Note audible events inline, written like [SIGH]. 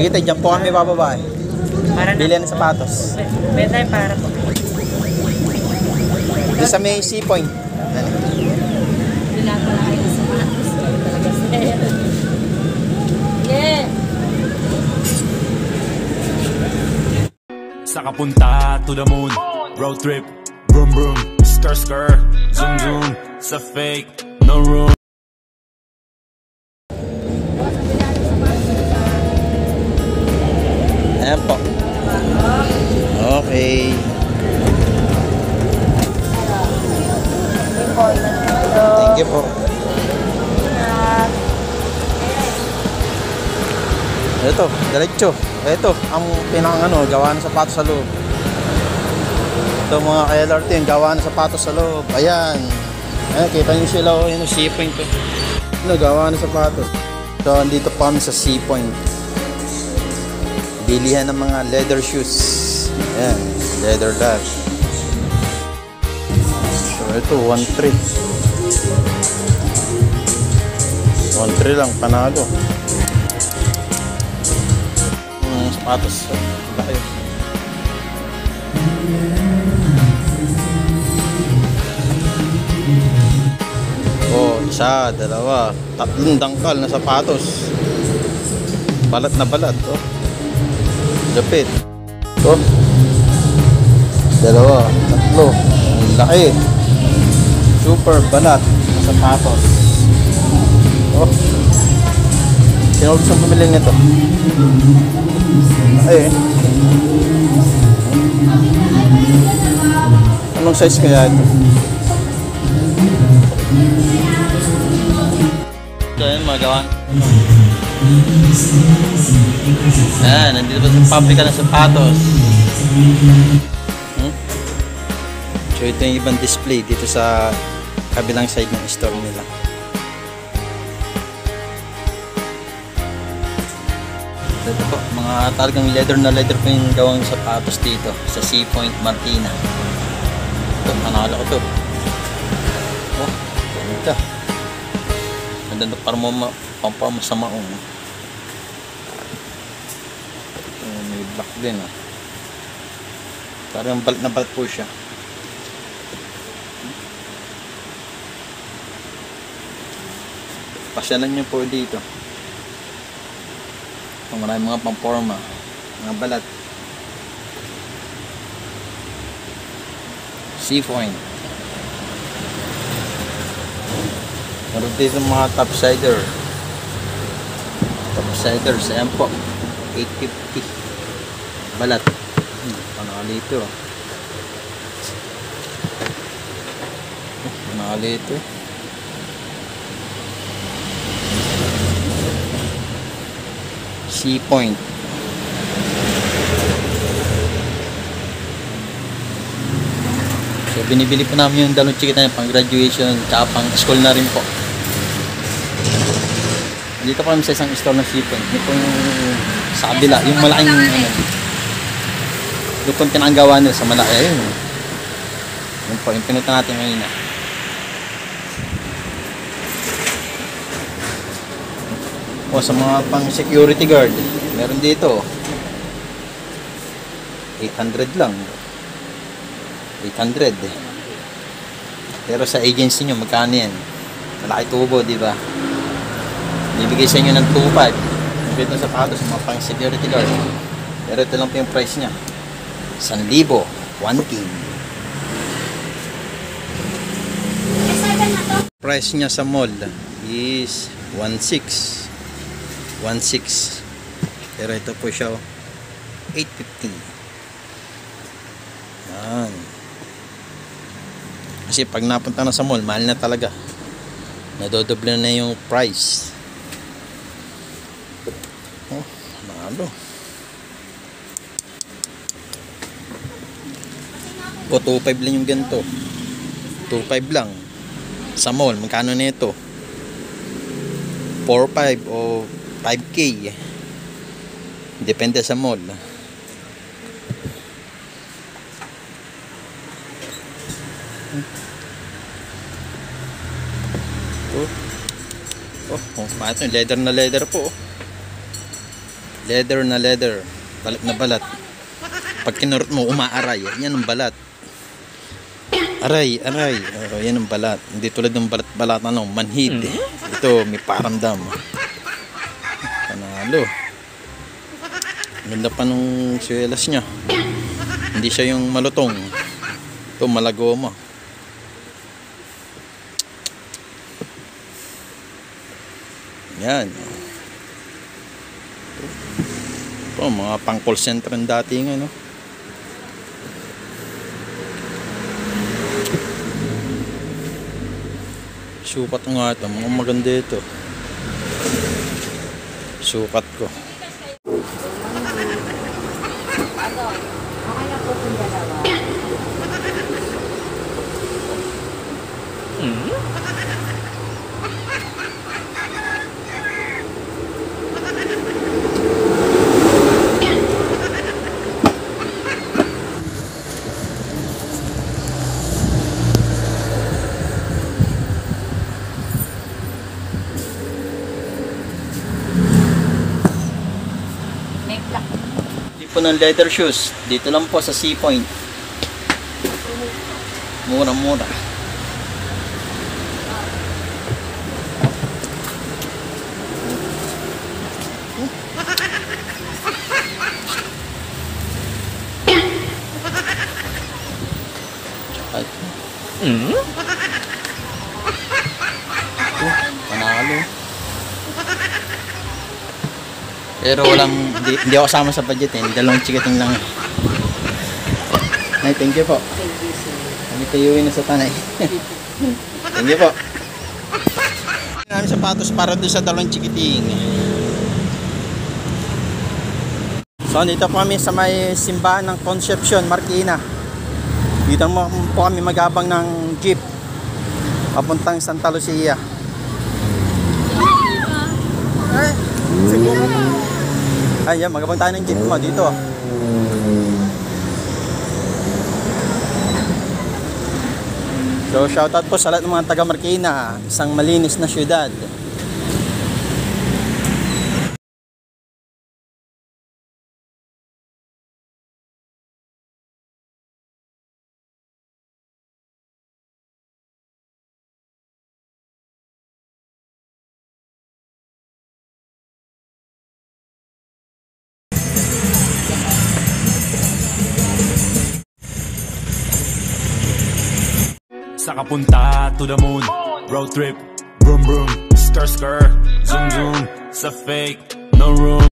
Sige tayo, dyan po kami bababa eh. Para Bili ng sapatos. May tayo para po. Dito sa may sea point. Sa kapunta to the moon Road trip Vroom vroom Skr skr Zoom zoom Sa fake No room Ito, diretso. Ito, ang pinang ano, gawa ng sapatos sa loob. Ito mga ka-LRT, yung gawa ng sapatos sa loob. Ayan. Ayan, kita nyo sila, oh, yun, sea point to. Ano, gawa ng sapatos. So, andito pa kami sa sea point. Bilihan ng mga leather shoes. Ayan, leather bag. So, ito, 1.3. 1.3 lang, panalo. Sapatos. Oh, isa, dalawa, tatlong dangkal na sapatos. Balat na balat, oh. Lapit. Ito. Dalawa, tatlo. Ang laki. Super balat na sapatos. Oh. Sino gusto bumili nito? Ay. Anong size kaya ito? Ito yun, magawa. Ayan, nandito pa sa pabrika ng sapatos. Hmm? So ito yung ibang display dito sa kabilang side ng store nila. Ito po, mga talagang leather na leather po yung gawang sapatos dito sa Sea Point Martina. Ito, panalo ko to. Oh, ganda. Ganda na para mo ma- pampama sa maong. Oh, may black din ah. Parang balat na balat po siya. Pasyalan niyo po dito. Kung maraming mga pamporma, mga balat. Sea point. Meron dito mga topsider. Topsiders, ayan po. 850. Balat. Hmm, panakali ito. Panakali ito. Sea Point. So binibili po namin yung dalawang chikita niya pang graduation tsaka pang school na rin po. Dito kami sa isang store ng. Yung pong sa kabila, yung malaking ano, pong pinanggawa nila sa malaki. Ayun. Yun po, yung pinunta natin ngayon. ah. O sa mga pang security guard, meron dito. 800 lang. 800. Pero sa agency nyo, magkano yan? Malaki tubo, di ba? Bibigay sa inyo ng 2.5. Yung bito sa patos, mga pang security guard. Pero ito lang po yung price niya. 1,000. 1 king. Price niya sa mall is 1.6. 1.6 pero ito po siya oh, 8.50 yan. Kasi pag napunta na sa mall mahal na talaga. Nadodoble na yung price. Oh nalo o 2.5 lang yung ganito. 2.5 lang. Sa mall magkano na ito? 4.5 o 5k depende sa mall oh oh, oh ito leather na leather po oh. Leather na leather. Balat na balat. Pag kinurot mo, umaaray. Yan ang balat. Aray, aray. Oh, yan ang balat. Hindi tulad ng balat-balat ano, manhid. Ito, may paramdam. Panalo. Ganda pa nung swelas niya. Hindi siya yung malutong. Ito, malagoma. Yan. Ito, mga pang call center ng dating ano. Sukat nga ito. Mga maganda ito. Sukat ko. May black. Tipo ng leather shoes. Dito lang po sa Sea Point. Mura-mura. Ay. Oh, panalo. Pero walang, hindi, hindi ako kasama sa budget eh. Dalawang chikiting lang. Ay, thank you po. Kami tayuin na sa tanay. [LAUGHS] thank you po. Namin sapatos para doon sa dalawang chikiting. So, dito po kami sa may simbahan ng Concepcion, Marquina. Dito mo po kami magabang ng jeep. Papuntang Santa Lucia. Ay, siguro. Ay, yan, magabang tayo ng jeep mo dito. So, shoutout po sa lahat ng mga taga Marikina, isang malinis na syudad. Sa kapunta to the moon Road trip Vroom vroom Skr skr Zoom zoom Sa fake No room